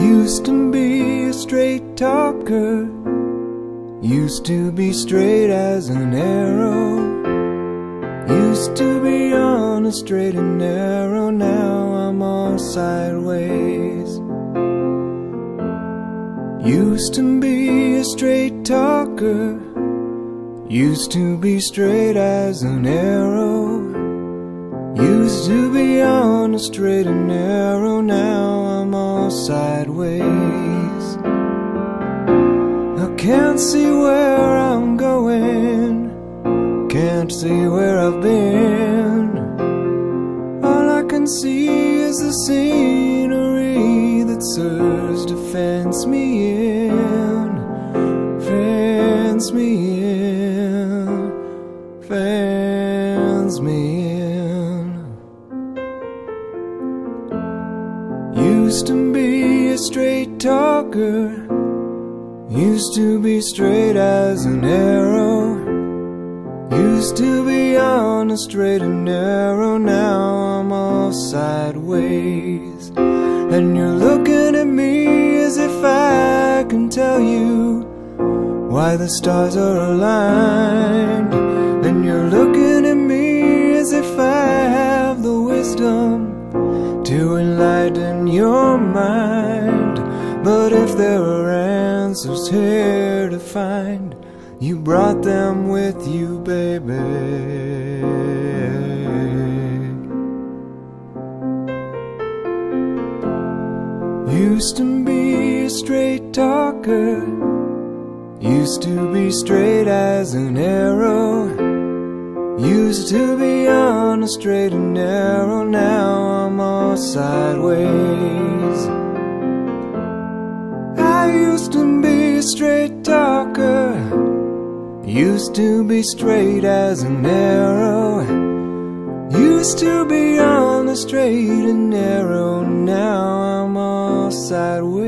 Used to be a straight talker. Used to be straight as an arrow. Used to be on a straight and narrow. Now I'm all sideways. Used to be a straight talker. Used to be straight as an arrow. Used to be on a straight and narrow. Now sideways. I can't see where I'm going. Can't see where I've been. All I can see is the scenery that serves to fence me in. Fence me in. Fence me in Used to be a straight talker Used to be straight as an arrow Used to be on a straight and narrow. Now I'm all sideways And you're looking at me as if I can tell you Why the stars are aligned to enlighten your mind. But if there are answers here to find, you brought them with you, baby. Used to be a straight talker, used to be straight as an arrow. Used to be on a straight and narrow, now I'm all sideways. I used to be a straight talker, used to be straight as an arrow. Used to be on the straight and narrow, now I'm all sideways.